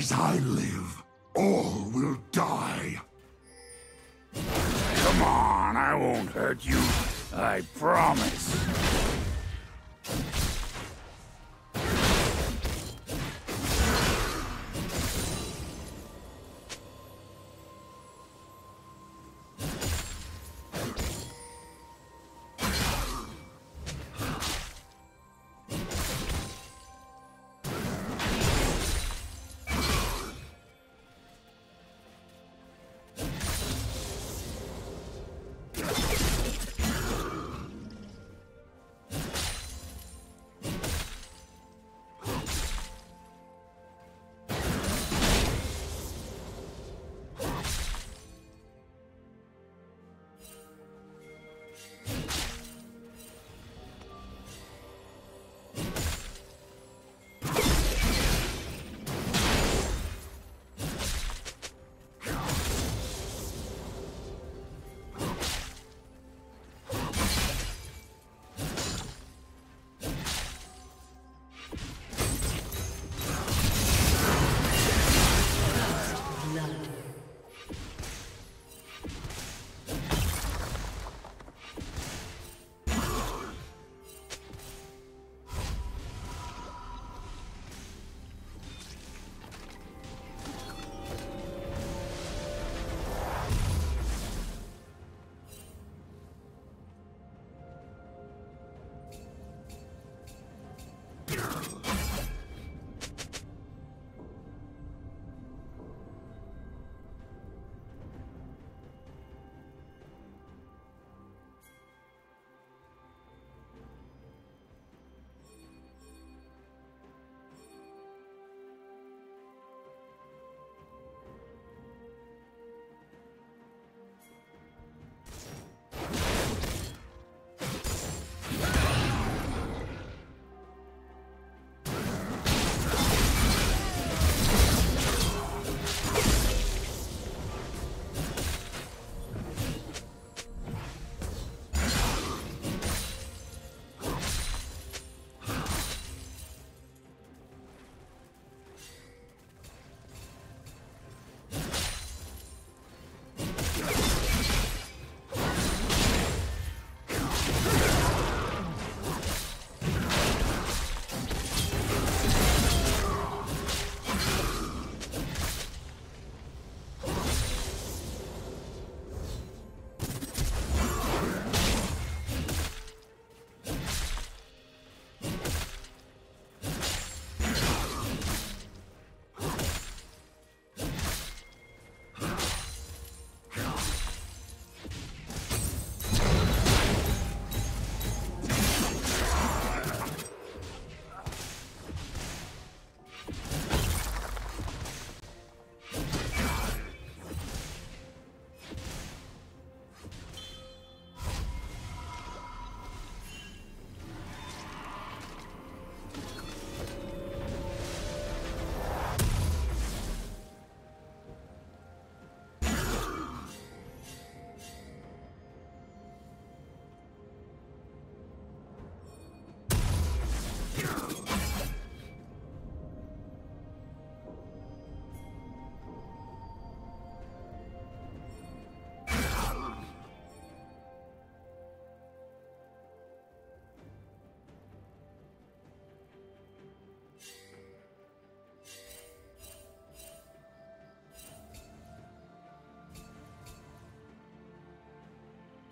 As I live, all will die. Come on, I won't hurt you. I promise.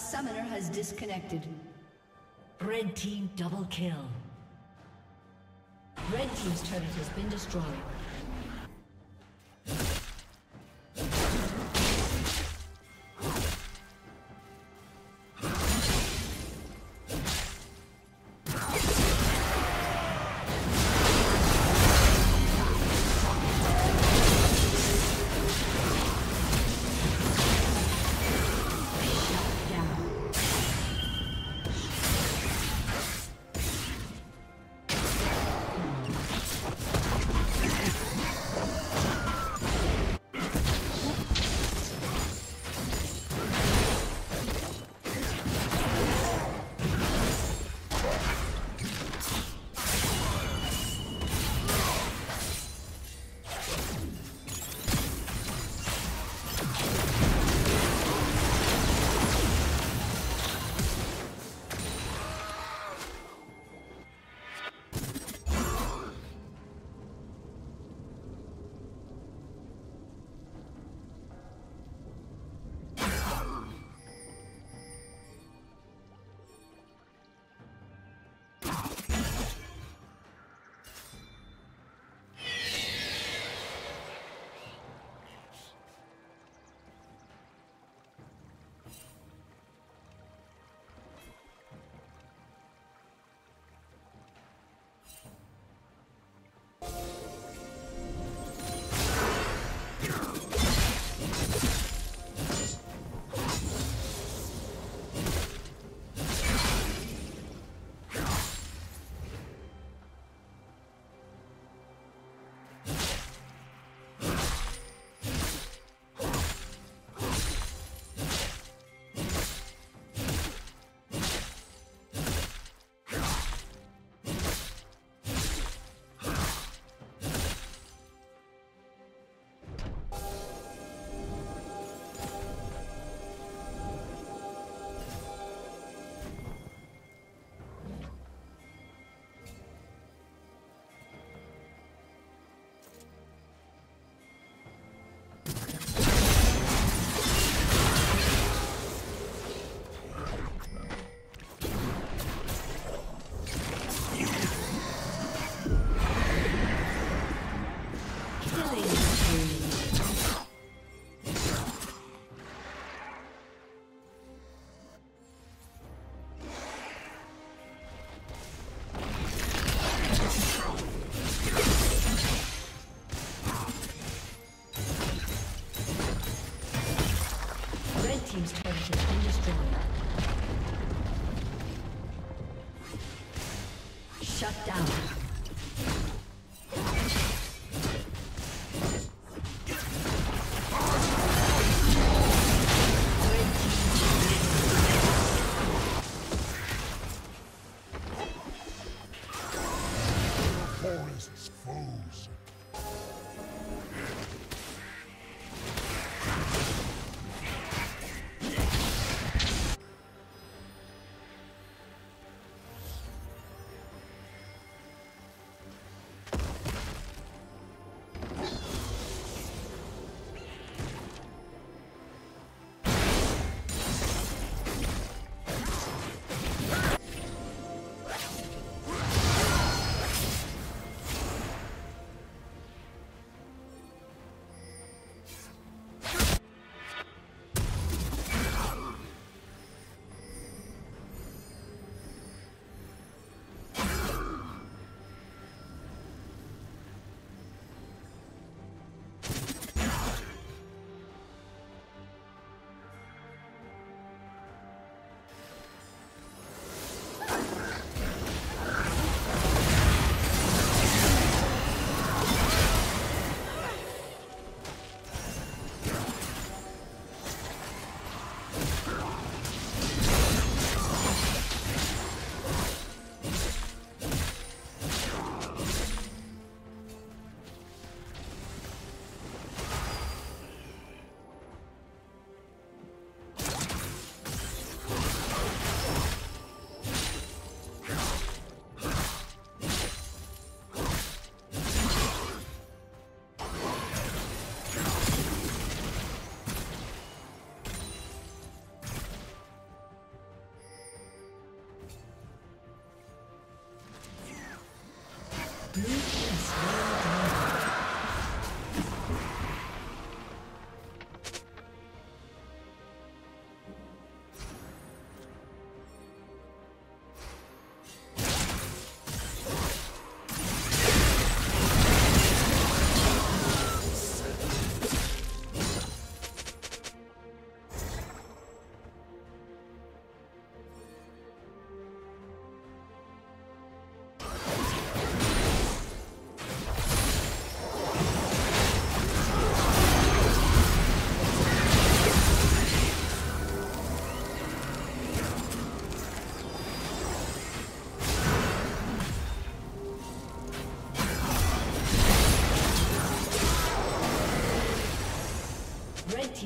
Summoner has disconnected. Red Team double kill. Red Team's turret has been destroyed.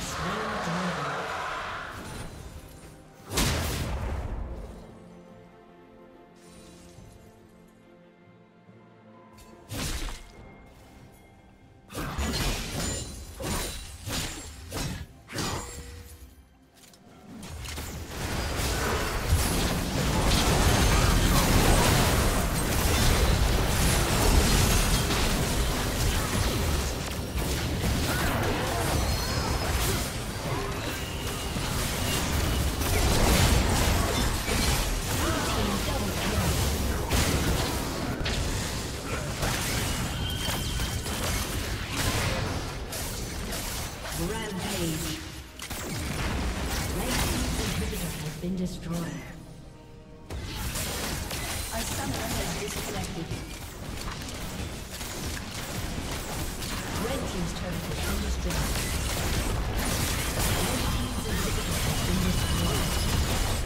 Slain been destroyed. Our summoner has disconnected. Red Team's turret has been destroyed. Red Team's inhibitor has been destroyed.